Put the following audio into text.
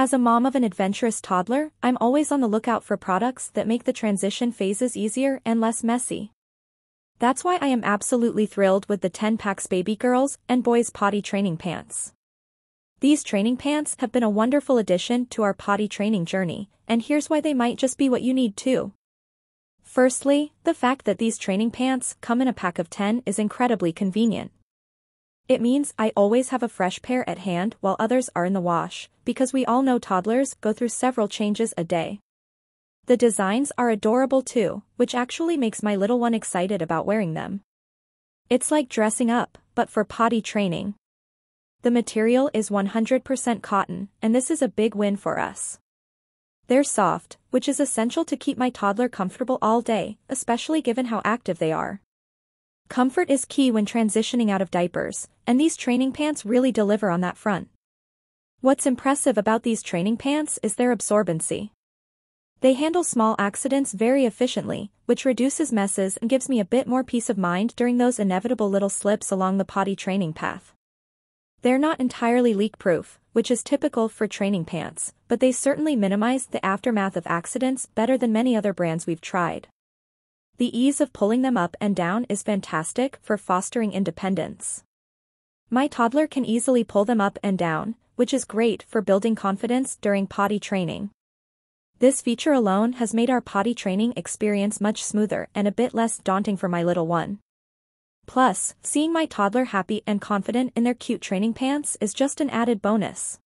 As a mom of an adventurous toddler, I'm always on the lookout for products that make the transition phases easier and less messy. That's why I am absolutely thrilled with the 10 Packs Baby Girls and Boys Potty Training Pants. These training pants have been a wonderful addition to our potty training journey, and here's why they might just be what you need too. Firstly, the fact that these training pants come in a pack of 10 is incredibly convenient. It means I always have a fresh pair at hand while others are in the wash, because we all know toddlers go through several changes a day. The designs are adorable too, which actually makes my little one excited about wearing them. It's like dressing up, but for potty training. The material is 100% cotton, and this is a big win for us. They're soft, which is essential to keep my toddler comfortable all day, especially given how active they are. Comfort is key when transitioning out of diapers, and these training pants really deliver on that front. What's impressive about these training pants is their absorbency. They handle small accidents very efficiently, which reduces messes and gives me a bit more peace of mind during those inevitable little slips along the potty training path. They're not entirely leak-proof, which is typical for training pants, but they certainly minimize the aftermath of accidents better than many other brands we've tried. The ease of pulling them up and down is fantastic for fostering independence. My toddler can easily pull them up and down, which is great for building confidence during potty training. This feature alone has made our potty training experience much smoother and a bit less daunting for my little one. Plus, seeing my toddler happy and confident in their cute training pants is just an added bonus.